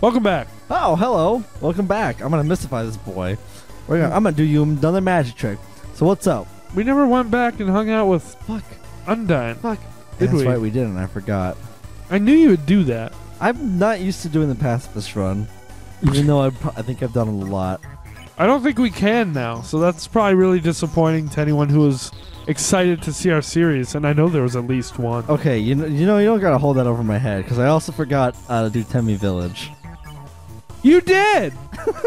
Welcome back. Oh, hello. Welcome back. I'm gonna mystify this boy. We're gonna, I'm gonna do you another magic trick. So what's up? We never went back and hung out with Fuck. Undyne. Fuck. Did That's we? right, we didn't. I forgot. I knew you would do that. I'm not used to doing the pacifist run, even though I, pro- I think I've done it a lot. I don't think we can now, so that's probably really disappointing to anyone who was excited to see our series. And I know there was at least one. Okay, you know, you know, you don't gotta hold that over my head because I also forgot uh, to do Temmie Village. You did.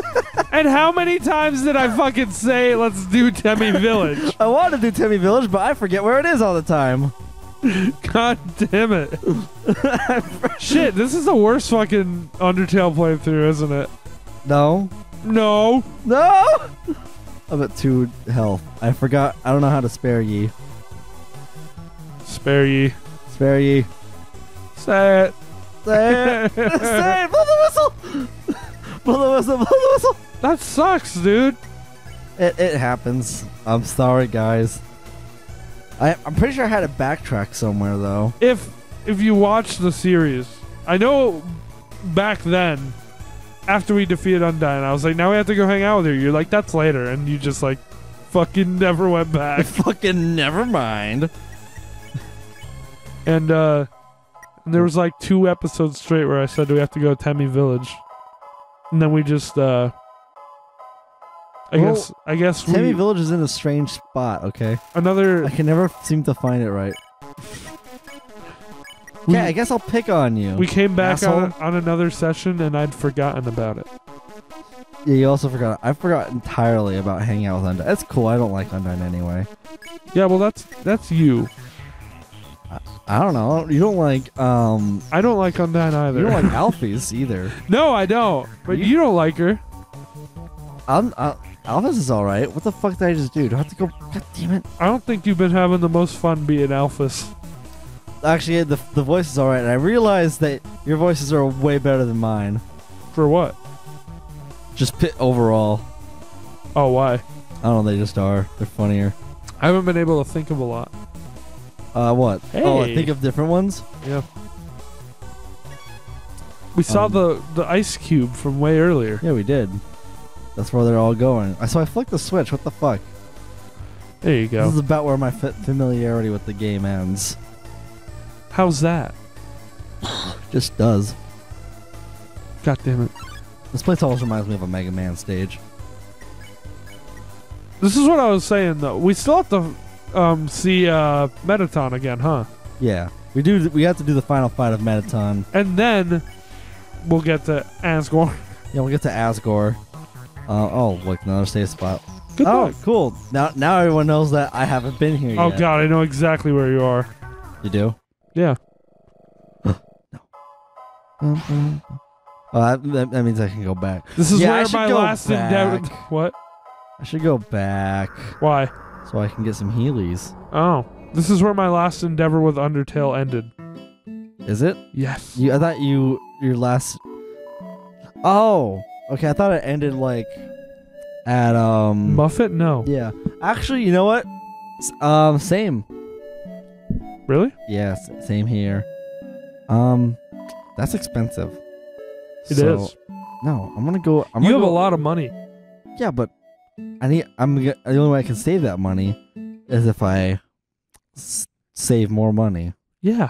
and how many times did I fucking say let's do Temmie Village? I want to do Temmie Village, but I forget where it is all the time. God damn it. Shit, this is the worst fucking Undertale playthrough, isn't it? No, No. no. I'm at two health. I forgot. I don't know how to spare ye. Spare ye. Spare ye. Say it. Say it. Say it. Blow the whistle. blow the whistle. Blow the whistle. That sucks, dude. It, it happens. I'm sorry, guys. I, I'm pretty sure I had to backtrack somewhere though. If if you watch the series, I know back then, after we defeated Undyne, I was like, now we have to go hang out with her. You're like, that's later, and you just like fucking never went back. Fucking never mind. and uh and there was like two episodes straight where I said do we have to go to Temmie Village. And then we just uh I Well, guess I guess we Temmie Village is in a strange spot. Okay, another I can never seem to find it right. we, yeah, I guess I'll pick on you. we came back on, on another session and I'd forgotten about it. yeah, you also forgot. I forgot entirely about hanging out with Undyne. That's cool. I don't like Undyne anyway. Yeah, well that's that's you. I don't know. You don't like um. I don't like on that either. You don't like Alphys either. no, I don't. But You- don't like her. Um, uh, Alphys is all right. What the fuck did I just do? Do I have to go? God damn it! I don't think you've been having the most fun being Alphys. Actually, the the voice is all right, and I realize that your voices are way better than mine. For what? Just pit overall. Oh, why? I don't know. They just are. They're funnier. I haven't been able to think of a lot. Uh, what? Oh, I Hey. think of different ones. Yeah. We saw Um, the the ice cube from way earlier. Yeah, we did. That's where they're all going. I so I flicked the switch. What the fuck? There you go. This go. is about where my fa- familiarity with the game ends. How's that? Just does. God damn it. This place always reminds me of a Mega Man stage. This is what I was saying though. We still have to um see uh Mettaton again, huh? Yeah, we do. We have to do the final fight of Mettaton. And then we'll get to Asgore. Yeah, we'll get to Asgore. Uh, oh, look, another save spot. Good oh, luck. cool. Now, now everyone knows that I haven't been here Oh yet. god, I know exactly where you are. You do? Yeah. Oh, that, that, that means I can go back. This is Yeah, where my last endeavor. What? I should go back Why? So I can get some Heelys. Oh. This is where my last endeavor with Undertale ended. Is it? Yes. You? I thought you your last. Oh, okay. I thought it ended like at um. Muffet? No. yeah. Actually, you know what? S- Um, same. Really? Yes. same here. Um, that's expensive. It is. No, I'm gonna go. I'm you gonna have go, a lot of money. Yeah, but I need. I'm the only way I can save that money is if I s- save more money. Yeah.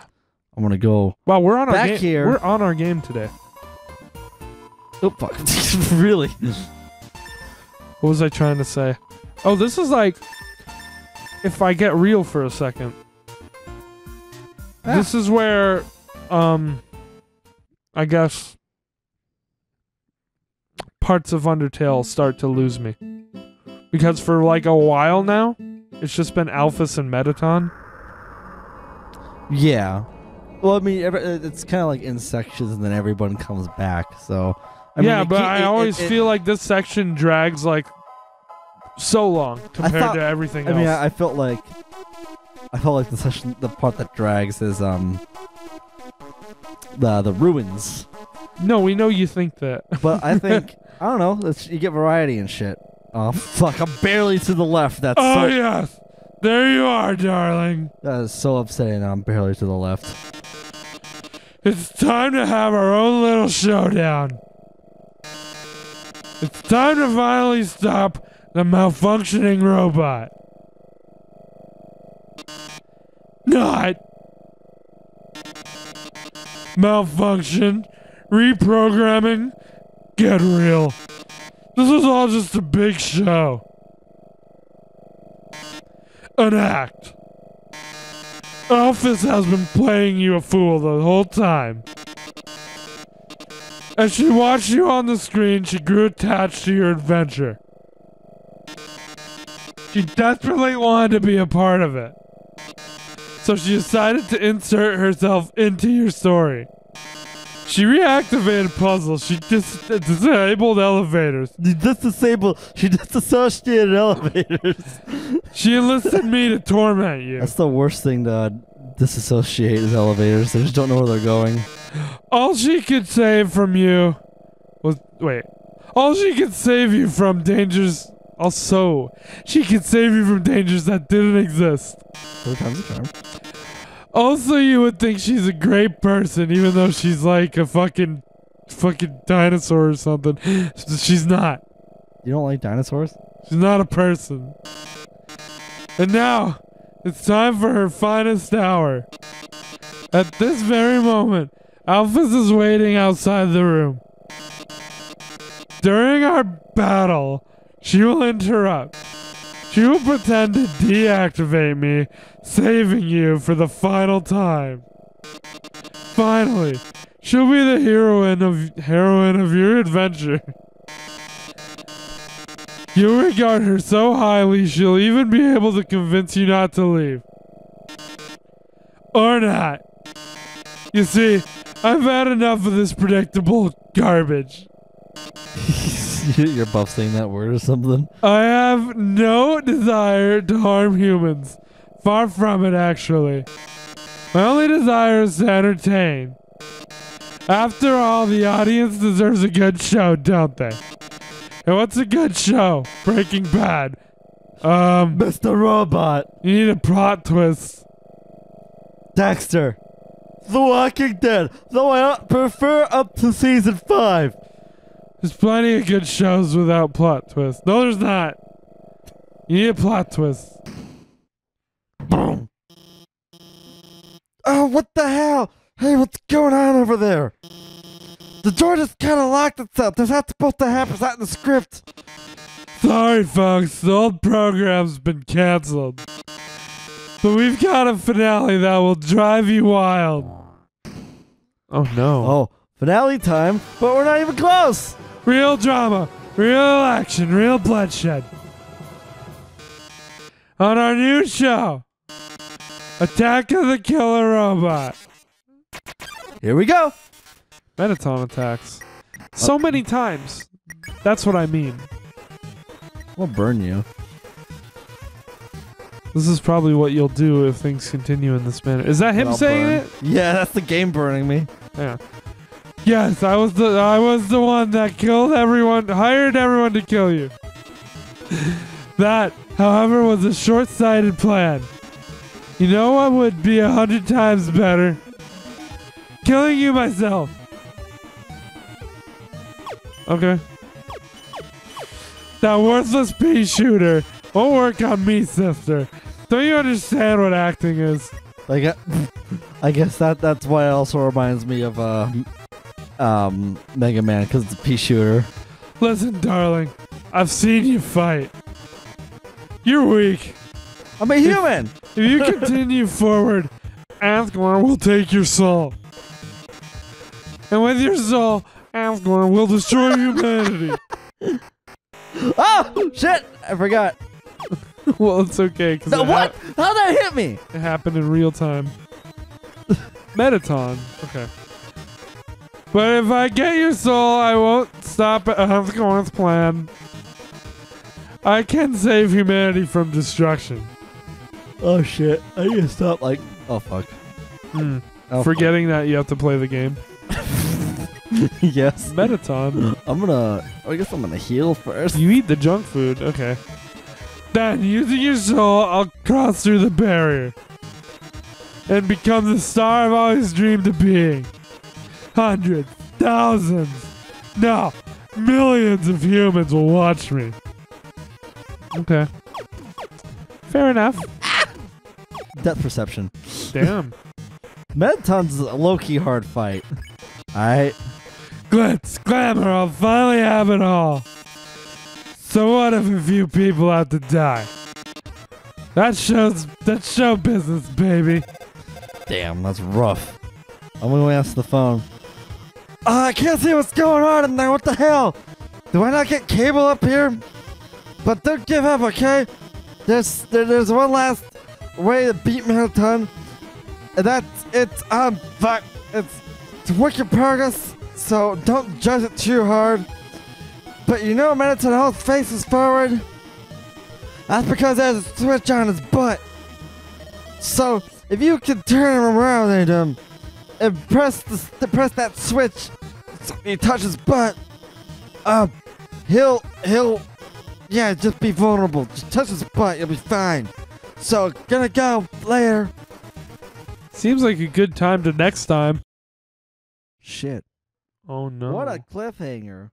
I'm gonna go. Wow, we're on our Back game. here. We're on our game today. Oh fuck! really? What was I trying to say? Oh, this is like if I get real for a second. Ah. This is where um I guess parts of Undertale start to lose me. Because for like a while now, it's just been Alphys and Mettaton. Yeah. Well, I mean, every, uh, it's kind of like in sections, and then everyone comes back. So, I yeah, it but I it- always it- it- feel like this section drags like so long compared thought- to everything else. I else. mean, I, I felt like I felt like the session, the part that drags is um the the ruins. no, we know you think that. But I think I don't know. You get variety and shit. Oh fuck! I'm barely to the left. That's oh so yes, there you are, darling. that is so upsetting. I'm barely to the left. It's time to have our own little showdown. It's time to finally stop the malfunctioning robot. Not malfunction, reprogramming, get real. This was all just a big show. An act. Alphys has been playing you a fool the whole time. As she watched you on the screen, she grew attached to your adventure. She desperately wanted to be a part of it. So she decided to insert herself into your story. She reactivated puzzles. She dis- disabled elevators. You disable. She disassociated elevators. She enlisted me to torment you. That's the worst thing to disassociate is elevators. They just don't know where they're going. All she could save from you was wait. All she could save you from dangers. Also, she could save you from dangers that didn't exist. Time's a charm. Also, you would think she's a great person, even though she's like a fucking, fucking dinosaur or something. She's not. You don't like dinosaurs? She's not a person. And now, it's time for her finest hour. At this very moment, Alphys is waiting outside the room. During our battle, she will interrupt. Will pretend to deactivate me, saving you for the final time. Finally, she'll be the heroine of heroine of your adventure. You regard her so highly, she'll even be able to convince you not to leave. Or not. You see, I've had enough of this predictable garbage. You're buff saying that word or something. I have no desire to harm humans. Far from it, actually. My only desire is to entertain. After all, the audience deserves a good show, don't they? And what's a good show? Breaking Bad. Um, Mr. Robot. you need a plot twist. Dexter. The Walking Dead. Though I prefer up to season five. There's plenty of good shows without plot twists. No, there's not. You need a plot twist. Boom. Oh, what the hell? Hey, what's going on over there? The door just kind of locked itself. That's not supposed to happen. It's not in the script. Sorry, folks. The old program's been canceled. But we've got a finale that will drive you wild. Oh no. Oh, finale time, but we're not even close. Real drama, real action, real bloodshed. On our new show, Attack of the Killer Robot. Here we go. Mettaton attacks. So many times. That's what I mean. We'll burn you. This is probably what you'll do if things continue in this manner. Is that him saying burn. it? Yeah, that's the game burning me. Yeah. Yes, I was the I was the one that killed everyone, hired everyone to kill you. that, however, was a short-sighted plan. You know what would be a hundred times better? Killing you myself. Okay. That worthless pea shooter won't work on me, sister. Don't you understand what acting is? Like, I guess that that's why it also reminds me of uh, um, Mega Man because it's a pea shooter. Listen, darling, I've seen you fight. You're weak. I'm a human. If you continue forward, Asgore will take your soul. And with your soul, Asgore will destroy humanity. oh shit! I forgot. well, it's okay because No, it, what? How did that hit me? it happened in real time. Mettaton. Okay. But if I get your soul, I won't stop at Asgore's plan. I can save humanity from destruction. Oh shit! I need to stop. Like, oh fuck. Hmm. Oh, Forgetting that you have to play the game. fuck. yes. Mettaton. I'm gonna. I guess I'm gonna heal first. You eat the junk food. Okay. Then, using your soul, I'll cross through the barrier and become the star I've always dreamed of being. Hundreds, thousands, no, millions of humans will watch me. Okay. Fair enough. Depth perception. Damn. Mettaton's a low key hard fight. Alright. Glitz, glamour, I'll finally have it all. So what if a few people have to die? That shows that show business, baby. Damn, that's rough. I'm gonna answer the phone. Uh, I can't see what's going on in there. What the hell? Do I not get cable up here? But don't give up, okay? There's there, there's one last way to beat Marathon. And that's it's um fuck it's it's work in progress. So don't judge it too hard. But you know Marathon Hall's face is forward. That's because there's a switch on his butt. So if you can turn him around and um and press the press that switch, so he touches butt. Uh, he'll he'll yeah just be vulnerable. Just touch his butt, you'll be fine. So gonna go later. Seems like a good time to next time. Shit! Oh no. What a cliffhanger.